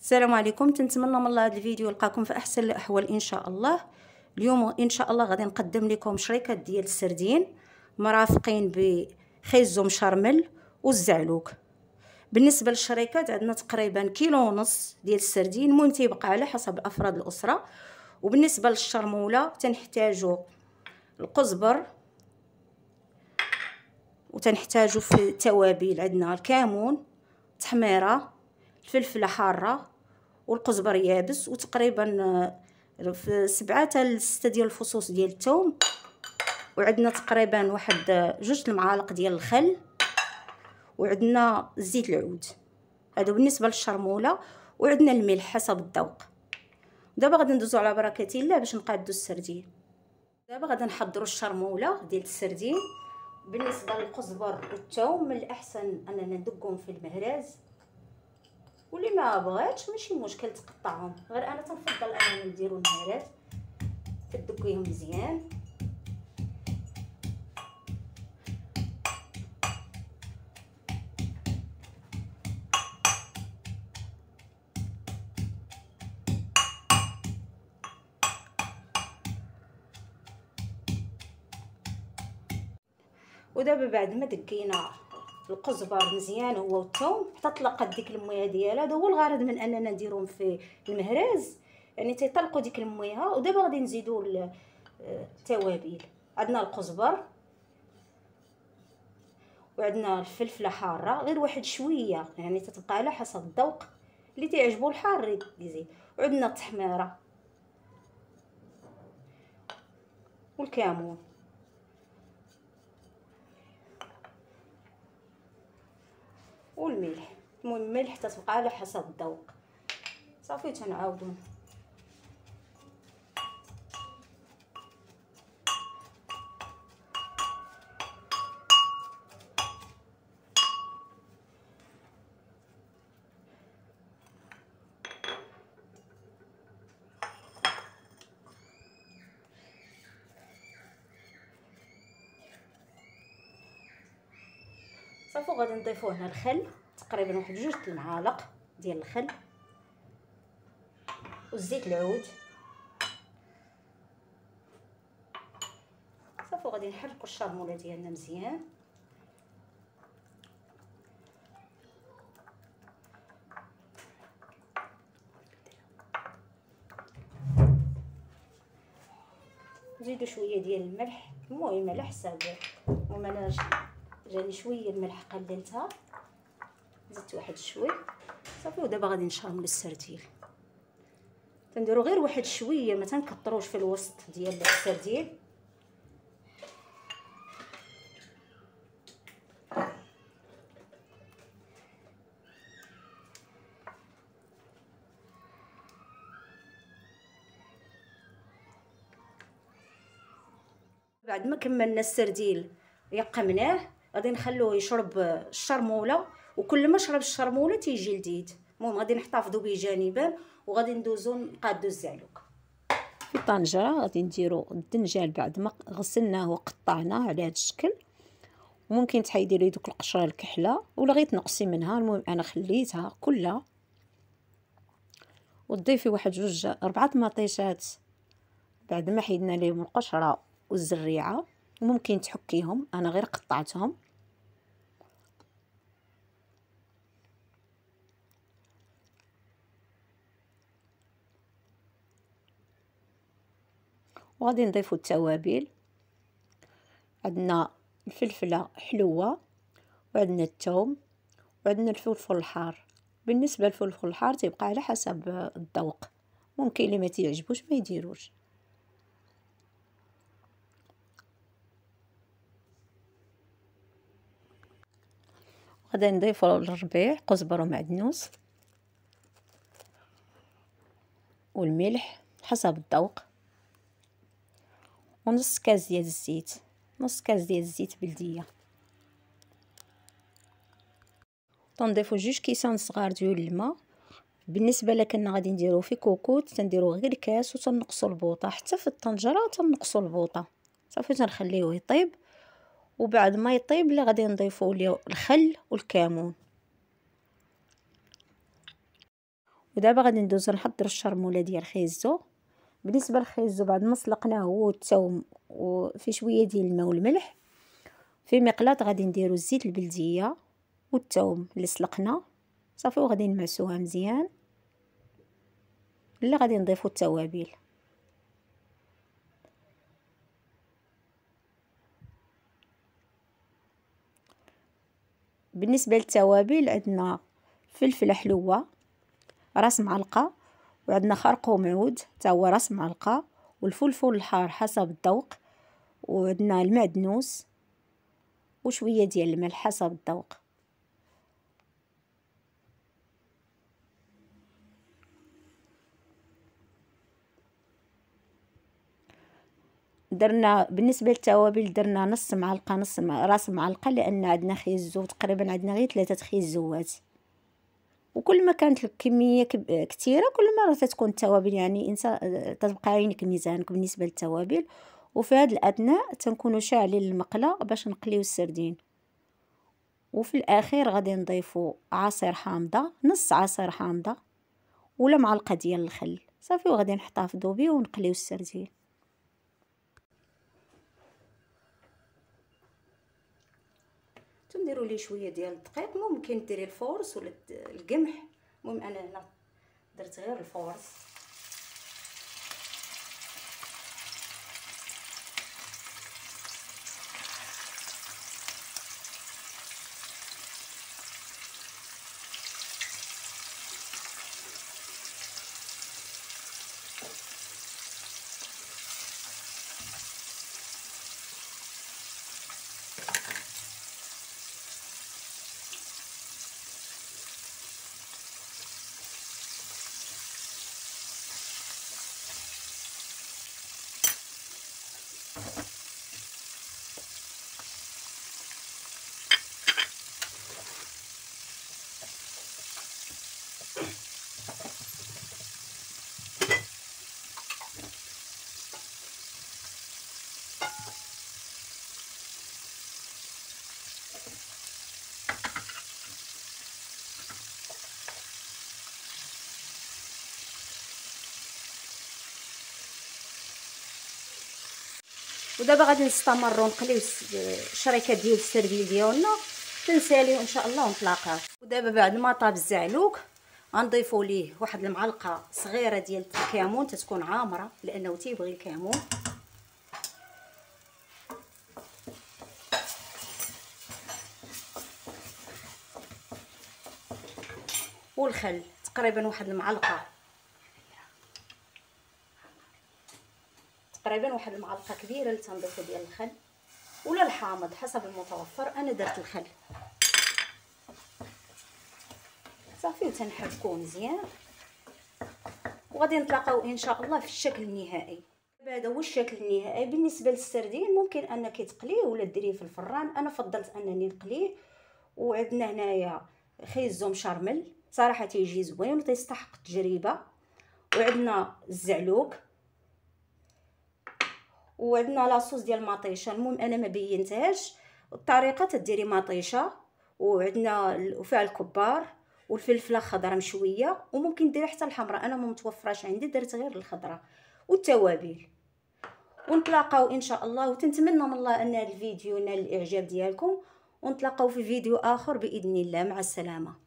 السلام عليكم. تنتمنى من الله هذا الفيديو يلقاكم في أحسن الأحوال إن شاء الله. اليوم إن شاء الله غادي نقدم لكم شريكات ديال السردين مرافقين بخيزو مشرمل والزعلوك. بالنسبة للشريكات عندنا تقريبا كيلو ونص ديال السردين المهم تيبقى على حسب أفراد الأسرة. وبالنسبة للشرمولة تنحتاجو القزبر وتنحتاجو في التوابل. عندنا الكمون تحميرة الفلفله حارة والقزبر يابس وتقريبا آه، في سبعة حتى ستة ديال الفصوص ديال الثوم وعندنا تقريبا واحد آه، جوج المعالق ديال الخل. وعندنا زيت العود. هادو بالنسبة للشرمولة. وعندنا الملح حسب الذوق. دابا غادي ندوزو على بركة الله باش نقادو السردين. دابا غادي نحضروا الشرمولة ديال السردين. بالنسبة للقزبر والثوم من الأحسن أننا ندقهم في المهراز. واللي ما بغاتش ماشي مشكل تقطعهم. غير أنا تنفضل اننا نديرو المهراز تدقيهم مزيان. ودابا بعد ما دقينا القزبر مزيان هو والثوم. حتى طلقت ديك المويه ديالها. هذا هو الغرض من أننا نديرهم في المهراز. يعني تيطلقوا ديك المويه ودابا غادي نزيدوا التوابل. عندنا القزبر وعندنا الفلفلة حارة. غير واحد شوية. يعني تتبقى على حسب الذوق اللي تعجبو الحار يزيد وعندنا التحميره والكمون والملح. المهم الملح تتبقى على حسب الذوق. صافي تنعاودو. صافي غادي نضيفو هنا الخل تقريبا واحد جوج المعالق ديال الخل والزيت العود. صافي غادي نحركو الشرمولة ديالنا مزيان. نزيدو شوية ديال الملح المهم على حساب أنا جاني شوية الملح قللتها زدت واحد شوي. صافي ودابا غادي نشرمل السردين تنديرو غير واحد شوية ما تنكثروش في الوسط ديال السردين بعد ما كملنا السردين يقمناه. غادي نخلوه يشرب الشرمولة وكل ما شرب الشرمولة تيجي لذيذ المهم غادي نحتفظوا به جانبا وغادي ندوزو نقادو الزعلوك. في طنجره غادي نديرو الدنجال بعد ما غسلناه وقطعناه على هذا الشكل. وممكن تحيدي لي دوك القشرة الكحلة ولا غير تنقصي منها. المهم أنا خليتها كلها. وتضيفي واحد جوج أربعة مطيشات بعد ما حيدنا ليهم القشرة والزريعة ممكن تحكيهم. أنا غير قطعتهم. وغادي نضيفو التوابل. عندنا الفلفله حلوة وعندنا الثوم وعندنا الفلفل الحار. بالنسبة للفلفل الحار تيبقى على حسب الذوق. ممكن اللي ما تيعجبوش ما يديروش. غادي نضيفو الربيع قزبر ومعدنوس والملح حسب الذوق. ونص كاس ديال الزيت نص كاس ديال الزيت بلديه تنضيفو جوج كيسان صغار ديال الماء بالنسبة لكنا غادي نديرو في كوكوت تنديرو غير كاس وتنقصوا البوطه حتى في الطنجره تنقصوا البوطه صافي تنخليوه يطيب وبعد ما يطيب اللي غادي نضيفو ليه الخل والكمون ودابا غادي ندوزو نحضر الشرموله ديال خيزو بالنسبة للخيزو بعد ما سلقناه هو الثوم وفي شوية ديال الماء والملح في مقلاط غادي نديرو الزيت البلدية والثوم اللي سلقنا. صافي وغادي نمعسوها مزيان. اللي غادي نضيفو التوابل. بالنسبة للتوابل عندنا فلفله حلوة راس معلقة وعندنا خرقوم عود حتى هو راس معلقة والفلفل الحار حسب الذوق وعندنا المعدنوس وشوية ديال الملح حسب الذوق. درنا بالنسبة للتوابل درنا نص معلقة نص راس معلقة لأن عندنا خيزو تقريبا عندنا غير ثلاثة خيزوات وكل ما كانت الكميه كثيره كل مرة تكون التوابل. يعني انسى تبقى عينك ميزانك بالنسبة للتوابل. وفي هذا الاثناء تنكونوا شاعلين المقله باش نقليو السردين. وفي الأخير غادي نضيفوا عصير حامضة نص عصير حامضة ولا معلقة ديال الخل. صافي وغادي نحتفظوا به ونقليو السردين. نديروا ليه شوية ديال الدقيق. ممكن ديري الفورس ولا القمح. المهم أنا هنا درت غير الفورس. ودابا غادي نستمروا نقليو الشريكه ديال السردين ديالنا تنساليو إن شاء الله ونتلاقاو. ودابا بعد ما طاب الزعلوك غنضيفوا ليه واحد المعلقة صغيرة ديال الكمون تتكون عامرة لأنه تيبغي الكمون والخل تقريبا واحد المعلقة تقريبا واحد المعلقة كبيرة اللي تنضيفو ديال الخل ولا الحامض حسب المتوفر أنا درت الخل. صافي وتنحركوه مزيان. وغادي نتلاقاو إن شاء الله في الشكل النهائي. هذا هو الشكل النهائي. بالنسبة للسردين ممكن أنك تقليه ولا ديريه في الفران. أنا فضلت أنني نقليه. وعندنا هنايا خيزو مشرمل صراحة تيجي زوين وتيستحق التجربة. وعندنا الزعلوك. وعندنا لاصوص ديال المطيشه المهم أنا ما بينتهاش. الطريقة تديري مطيشة وعندنا وفيها الكبار والفلفلة خضراء مشوية وممكن ديري حتى الحمراء. أنا ما متوفراش عندي درت غير الخضراء والتوابل. ونتلاقاو إن شاء الله وتنتمنى من الله أن الفيديو ينال الإعجاب ديالكم. ونتلاقاو في فيديو آخر بإذن الله. مع السلامة.